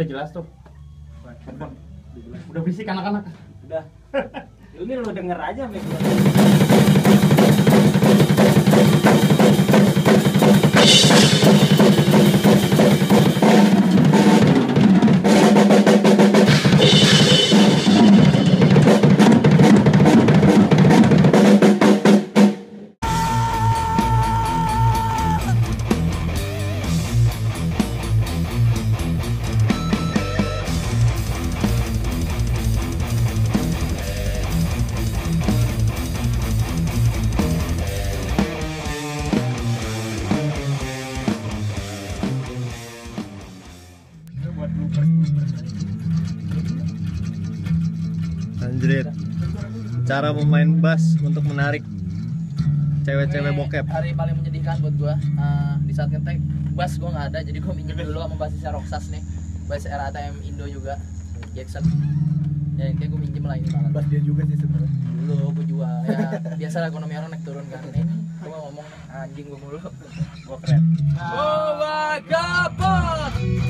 udah jelas tuh. Handphone. Udah berisik anak-anak. Udah. Ini lu denger aja mic Anjrit. Cara memain bass untuk menarik cewek-cewek Ini bokep. Hari paling menyedihkan buat gua eh, di saat ngetek bass gua nggak ada jadi gua minjem dulu sama bassisnya Roxas nih. Bass RATM Indo juga. Jackson. Ya kayak gua minjem lah ini malah. bas dia juga sih sebenarnya Dulu gua jual ya biasa lah ekonomi orang naik turun kan. Nih gua ngomong anjing gua mulu. Gua keren. Oh my god.